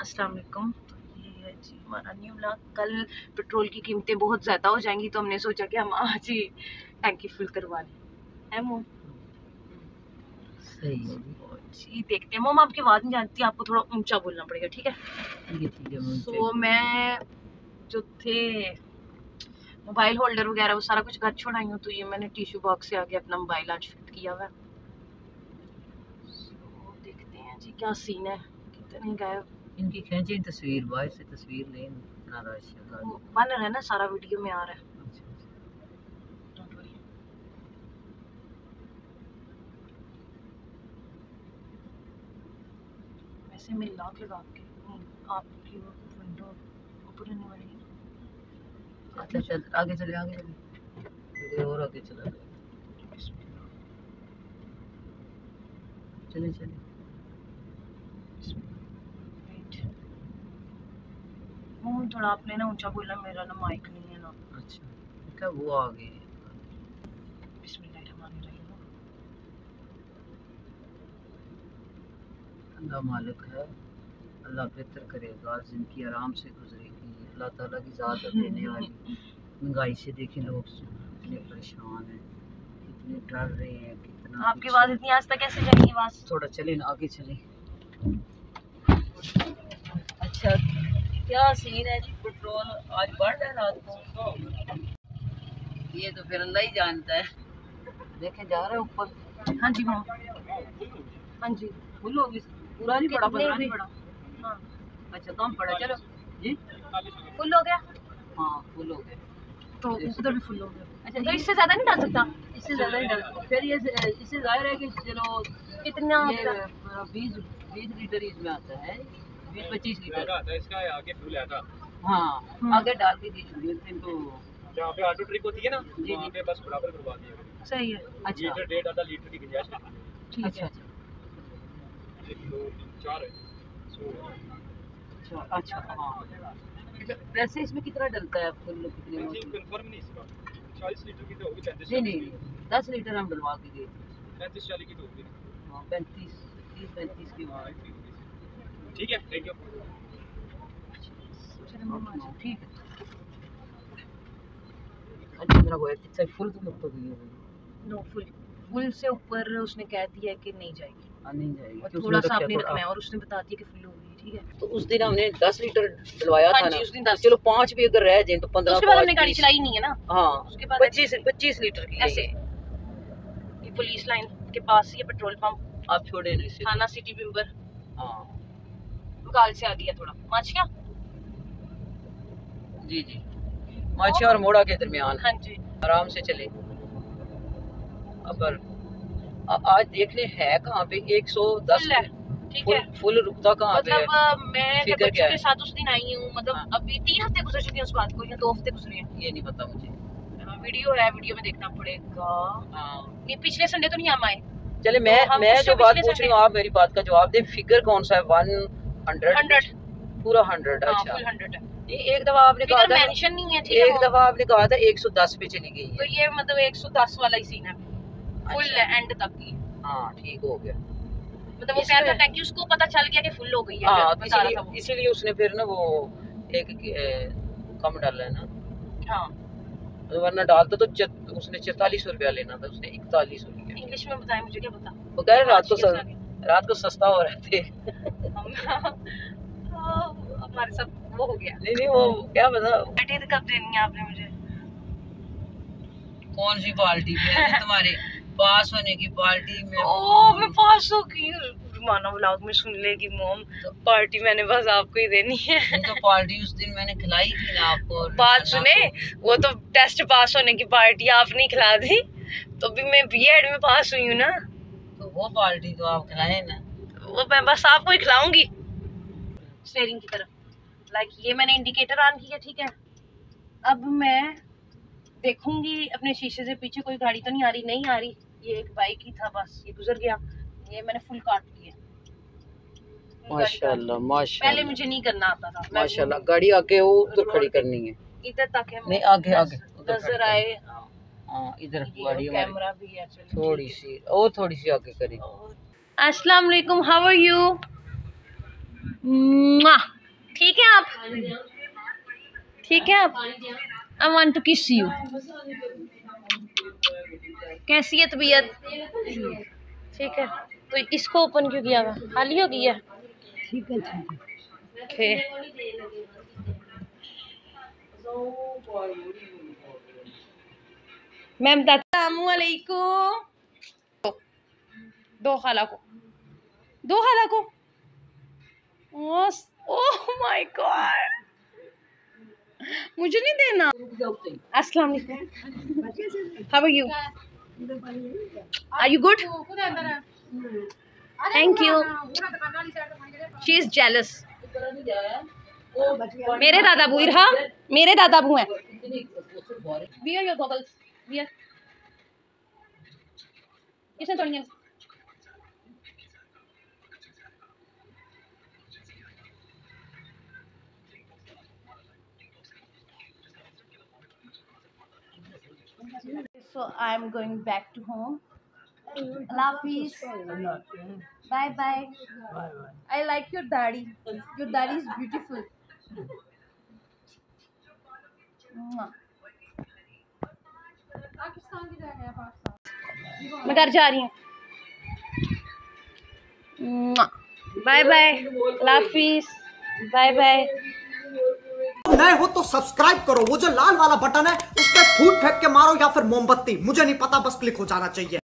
अस्सलाम वालेकुम। तो ये है जी हमारा न्यू ब्लॉग कल पेट्रोल की कीमतें बहुत ज़्यादा हो जाएँगी तो हमने सोचा कि हम आज ही टैंकी फुल करवा लें। है मोम? सही जी देखते हैं। मोम आपकी आवाज़ नहीं जानती आपको थोड़ा ऊँचा बोलना पड़ेगा ठीक है? है है तो मैं जो थे मोबाइल होल्डर वगैरह वो सारा कुछ घर छोड़ाई हूँ तो ये मैंने टिश्यू बॉक्स से आगे अपना मोबाइल आज फिट किया हुआ है। So, देखते हैं जी क्या सीन है? कितने गायब। इनकी खींची तस्वीर बाहर से तस्वीर लें इतना रश बन रहा है ना सारा वीडियो में आ रहा है। अच्छा, अच्छा। Don't वैसे मैं लॉक लगा के आपकी विंडो ऊपर रहने वाली है। अच्छा चल आगे चले आगे चले। और आगे चला। चले चले Wait. मोम थोड़ा आपने ना ऊँचा बोला मेरा ना माइक नहीं है ना। अच्छा। क्या वो आ गए। अल्लाह मालिक है। अल्लाह बेहतर करेगा ज़िंदगी आराम से गुजरेगी। अल्लाह ताला की ज़ात देने वाली। महँगाई से देखें लोग कितने परेशान हैं कितने डर रहे हैं कितना आपकी आवाज़ इतनी आज तक कैसे जाएगी आवाज़? थोड़ा चले ना आगे चले। अच्छा। क्या सीन है जी? पेट्रोल आज बढ़ रहा है रात को। ये तो फिर अल्लाह ही जानता है। देखे जा रहा है ऊपर। हाँ जी मोम हाँ जी। फुल हो गई पूरा नहीं पड़ा पंद्रह नहीं पड़ा हाँ। अच्छा कम पड़ा चलो। जी? फुल हो गया? हाँ फुल हो गए तो उधर भी फुल हो गया। अच्छा तो इससे ज़्यादा नहीं डाल सकता? इससे ज़्यादा नहीं डर फिर ये इससे ज़ाहिर है कि चलो कितना बीस बीस लीटर इसमें आता है। बीस पच्चीस लीटर। है इसका आगे डाल के दी तो। जहाँ पे ऑटो ट्रिक होती है ना जी, वहाँ जी। पे बस बराबर करवा दिया। सही है अच्छा। लीटर डेढ़ आधा लीटर की गुंजाइश ठीक अच्छा। है अच्छा दो चार है। अच्छा अच्छा हाँ। वैसे इसमें कितना डलता है फुल कितने में होती कंफर्म नहीं इसका। चालीस लीटर की तो होगी पैंतीस नहीं नहीं दस लीटर हम डलवा के गए पैंतीस चालीस की तो होगी। हाँ पैंतीस तीस पैंतीस की। हाँ। ठीक है थैंक यू हाँ, ठीक है। मेरा वो फुल तो लगता है। नो फुल फुल से ऊपर उसने कह दिया कि नहीं जाएगी। हाँ नहीं जाएगी और थोड़ा सा आपने रखना है और उसने बता दिया कि फुल हो गई ठीक है। तो उस दिन हमने दस लीटर डलवाया हाँ था ना। उस दिन चलो पाँच भी अगर रह जाए तो पंद्रह उसके बाद हमने गाड़ी चलाई नहीं है ना। हाँ उसके बाद पच्चीस पच्चीस लीटर की ऐसे। ये पुलिस लाइन के पास ये पेट्रोल पंप। आप छोड़े थाना सिटी बिम्बर हाँ। बगाल से आ गया थोड़ा। माचिया जी जी। माछी और मोड़ा के दरमियान। हाँ जी। आराम से चले। अब आ- आज देख ले है कहाँ पे? एक सौ दस फुल ठीक है। फुल फुल रुकता कहाँ पे मतलब है मैं बच्चों के साथ उस दिन आई हूँ मतलब हाँ। अभी तीन हफ़्ते गुजर चुके हैं उस बात को या दो हफ़्ते गुजरे हैं। ये नहीं पता मुझे। वीडियो है वीडियो में देखना पड़ेगा। हाँ। नहीं पिछले संडे तो नहीं हम आए? चले मैं तो मैं जो बात पूछ रही हूँ आप मेरी बात का जवाब दे। फिगर कौन सा है? वन हंड्रेड हंड्रेड पूरा हंड्रेड हाँ अच्छा। हंड्रेड है। एक दफ़ा आपने कहा था मेंशन नहीं है एक दफ़ा आपने कहा था एक सौ दस पे चली गई तो ये मतलब 110 वाला ही सीन है। फुल अच्छा। है एंड तक की। हाँ ठीक हो गया। मतलब वो कह रहा था कि उसको पता चल गया कि फुल हो गई है हाँ इसीलिए उसने फिर ना वो एक कम डाला है ना। हाँ। तो वरना डालता तो चत, उसने चौतालीस रुपया लेना था उसने इकतालीस इंग्लिश में बताएँ मुझे क्या पता? वो कह रहे रात को रात को सस्ता हो रहे थे हम हाँ, हमारे साथ वो हो गया। नहीं नहीं वो क्या पता बैठे कब देनी है आपने मुझे? कौन सी पार्टी? तुम्हारे पास होने की पार्टी में ओ मैं पास हो गई माना व्लॉग में सुन लेगी मोम। पार्टी मैंने बस आपको ही देनी है। तो पार्टी उस दिन मैंने खिलाई थी ना आपको बात सुने वो तो टेस्ट पास होने की पार्टी आपने खिला दी। तो भी मैं बीएड में पास हुई हूँ ना। तो वो पार्टी तो आप खिलाए ना। वो मैं बस आपको ही खिलाऊँगी। स्टेयरिंग की तरफ़। लाइक ये मैंने इंडिकेटर ऑन किया ठीक है? अब मैं देखूँगी अपने शीशे से पीछे कोई गाड़ी तो नहीं आ रही? नहीं आ रही। ये एक बाइक ही था बस ये गुजर गया। ये मैंने फुल काट लिया माशाल्लाह माशाल्लाह। पहले मुझे नहीं करना आता था। माशाल्लाह गाड़ी आके वो उधर खड़ी करनी है। इधर तक है नहीं आगे आगे नज़र आए। हाँ इधर गाड़ी हमारी। कैमरा भी है थोड़ी सी और थोड़ी सी आगे करें। अस्सलाम वालेकुम हाउ आर यू ठीक है आप? ठीक है आप? I want to kiss you कैसी है तबीयत? ठीक है। तो इसको ओपन क्यों किया हुआ खाली हो गई है? ठीक है ठीक ओके मैम वालेकुम दो खाला को दो खाला को ओह माय गॉड। मुझे नहीं देना। अस्सलाम वालेकुम how are you are you good thank you she is jealous मेरे दादा बू रहा मेरे दादा बू हैं। Wear your goggles. Wear. किसने तोड़ी So I'm going back to home. Allah Hafiz. Bye bye. I like your daddy. Your daddy is beautiful. मैं घर जा रही हूँ बाय बाय लाफिस बाय बाय नए हो तो सब्सक्राइब करो वो जो लाल वाला बटन है उस फूट फेंक के मारो या फिर मोमबत्ती? मुझे नहीं पता, बस क्लिक हो जाना चाहिए।